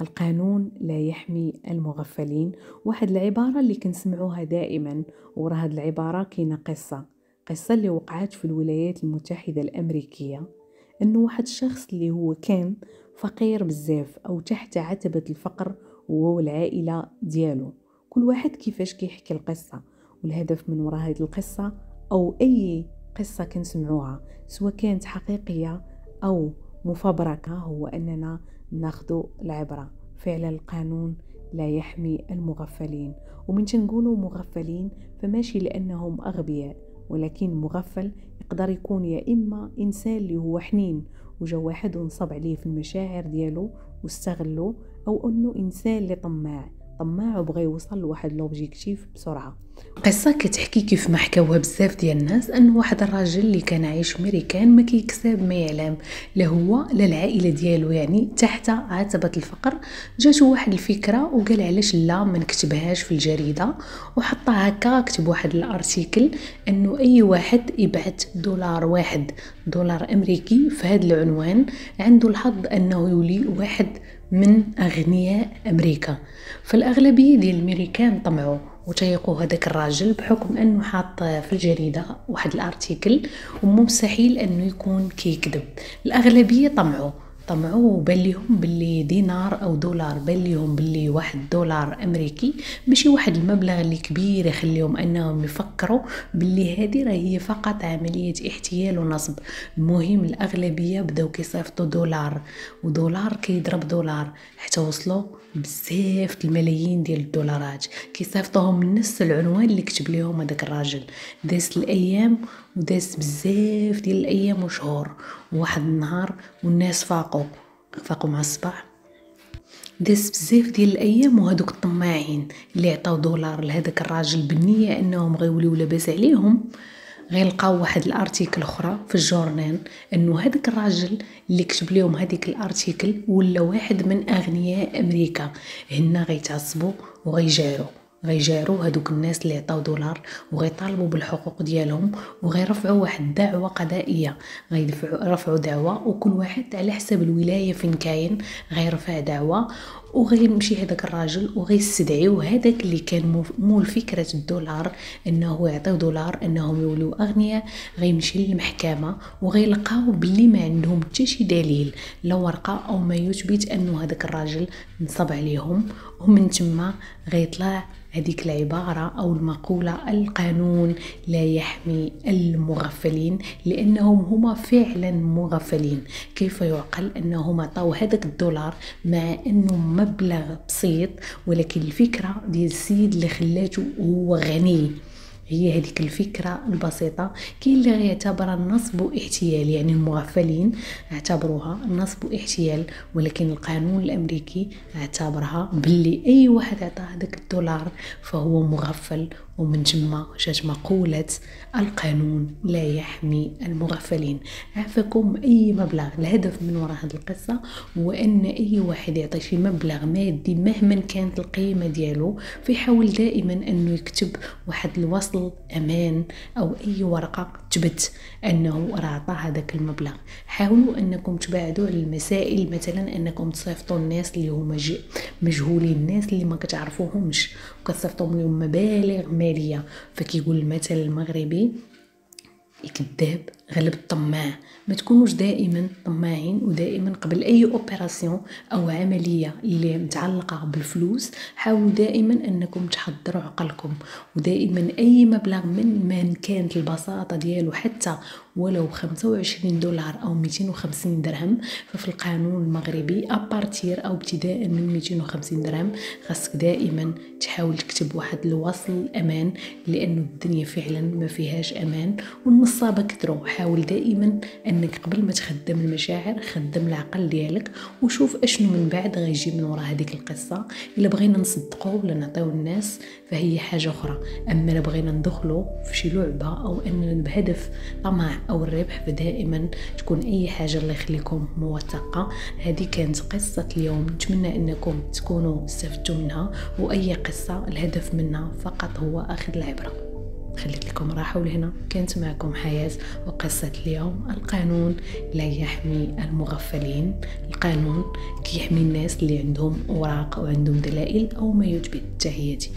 القانون لا يحمي المغفلين. واحد العبارة اللي كنسمعوها دائما ورا هاد العبارة كاينة قصة. قصة اللي وقعت في الولايات المتحدة الأمريكية. أنه واحد الشخص اللي هو كان فقير بزاف أو تحت عتبة الفقر هو والعائلة ديالو. كل واحد كيفاش كيحكي القصة. والهدف من وراء هذه القصة أو أي قصة كنسمعوها سواء كانت حقيقية أو مفبركة هو أننا ناخذ العبرة. فعلا القانون لا يحمي المغفلين. ومن تنقولوا مغفلين فماشي لأنهم أغبياء ولكن مغفل يقدر يكون يا إما إنسان اللي هو حنين وجا واحد ونصب عليه في المشاعر ديالو واستغلو أو أنه إنسان اللي طماع. طماع وبغى يوصل لواحد l'objectif بسرعة. قصة كتحكي كيف ما حكاوها بزاف ديال الناس أن واحد الراجل اللي كان عايش ميريكان ما كيكسب ما يعلم. لا هو لا العائلة ديالو يعني تحت عتبة الفقر جاتو واحد الفكرة وقال علاش لا ما نكتبهاش في الجريدة. وحطها هكا كتب واحد الأرتيكل أنه أي واحد يبعث دولار واحد دولار أمريكي في هذا العنوان عنده الحظ أنه يولي واحد من أغنياء أمريكا. فالاغلبيه ديال الميريكان طمعوا وتيقوا هذاك الراجل بحكم أنه حاط في الجريدة واحد الأرتيكل ومستحيل أنه يكون كيكذب. الأغلبية طمعوا طمعوا وبان ليهم باللي دينار أو دولار بان ليهم باللي واحد دولار أمريكي ماشي واحد المبلغ اللي كبير يخليهم أنهم يفكروا باللي هذه راه هي فقط عملية احتيال ونصب. المهم الأغلبية بداو كيصيفطوا دولار ودولار كيضرب دولار. حتى وصلوا بزاف الملايين ديال الدولارات. كيصيفطوهم نفس العنوان اللي كتب لهم هذاك الراجل. داز الأيام وداز بزاف ديال الأيام وشهور وواحد النهار والناس فاقوا فاقوا مع الصباح. داز بزاف ديال الأيام وهذوك الطماعين اللي عطاو دولار لهذاك الراجل بالنية أنهم غيوليو لاباس عليهم. غيلقاو واحد الأرتيكل أخرى في الجورنال أنه هذاك الراجل اللي كتب لهم هذيك الأرتيكل ولا واحد من أغنياء أمريكا. هنا غيتعصبوا وغيجاروا غيجاروا هذوك الناس اللي عطاو دولار وغيطالبوا بالحقوق ديالهم وغيرفعوا واحد الدعوة قضائية. غيدفعوا رفعوا دعوة وكل واحد على حسب الولاية فين كاين غيرفع دعوة وغيمشي هذاك الراجل وغيستدعيو هذاك اللي كان مول فكرة الدولار إنه يعطيو دولار إنهم يوليو أغنياء غيمشي للمحكمة وغيلقاو بلي ما عندهم حتى شي دليل لا ورقة أو ما يثبت أنه هذاك الراجل نصب عليهم. ومن تما غيطلع هذيك العبارة أو المقولة القانون لا يحمي المغفلين لأنهم هما فعلا مغفلين. كيف يعقل أنهم عطاو هذاك الدولار مع أنه مبلغ بسيط ولكن الفكرة ديال السيد اللي خلاته هو غني؟ هي هذيك الفكرة البسيطة. كاين اللي غيعتبرها النصب احتيال يعني المغفلين اعتبروها النصب احتيال ولكن القانون الأمريكي اعتبرها باللي أي واحد عطى هذاك الدولار فهو مغفل ومن تما جات مقولة القانون لا يحمي المغفلين. عافاكم. أي مبلغ الهدف من وراء هذه القصة هو أن أي واحد يعطي شي مبلغ مادي مهما كانت القيمة ديالو فيحاول دائما أنه يكتب واحد الوصل أمان أو أي ورقة تثبت أنه راه هذاك المبلغ. حاولوا أنكم تبعدوا على المسائل مثلا أنكم تصيفطوا الناس اللي هما مجهولين الناس اللي ما كتعرفوهمش. وكتصيفطوا لهم مبالغ مالية. فكيقول المثل المغربي الكذاب غلب الطماع. ما تكونوش دائما طماعين ودائما قبل أي أوبراسيون أو عملية اللي متعلقة بالفلوس. حاولوا دائما أنكم تحضروا عقلكم ودائما أي مبلغ من ما كانت البساطة ديالو حتى ولو 25 دولار أو 250 درهم ففي القانون المغربي ابارتير أو ابتداء من 250 درهم خاصك دائما تحاول تكتب واحد الوصل أمان لأنه الدنيا فعلا ما فيهاش أمان والنصابة كثروا حاول دائما أنك قبل ما تخدم المشاعر خدم العقل ديالك وشوف أشنو من بعد غيجي من وراء هذيك القصة. إلا بغينا نصدقوا ولا نعطيو الناس فهي حاجة أخرى. أما إلا بغينا ندخلوا في شي لعبة أو أننا بهدف طمع أو الربح فدائما تكون أي حاجة الله يخليكم موثقة. هذه كانت قصة اليوم. نتمنى أنكم تكونوا استفدتوا منها وأي قصة الهدف منها فقط هو اخذ العبرة. خليت لكم راحة ولهنا كانت معكم حياة وقصة اليوم. القانون لا يحمي المغفلين. القانون كيحمي الناس اللي عندهم أوراق وعندهم دلائل أو ما يثبت تحياتي